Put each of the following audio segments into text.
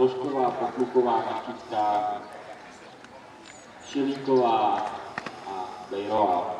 Ložková, Potluková na štítkách, Šilíková a Bejrová.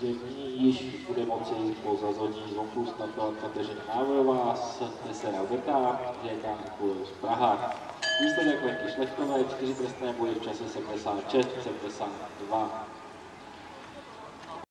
že nyní již bude moci po zazvoní zvonku startovat Kateřina Návojová z Nesera Beta, ŽK z Praha. Výsledek Lenky Šlechtové, čtyři trestné body v čase 76-72.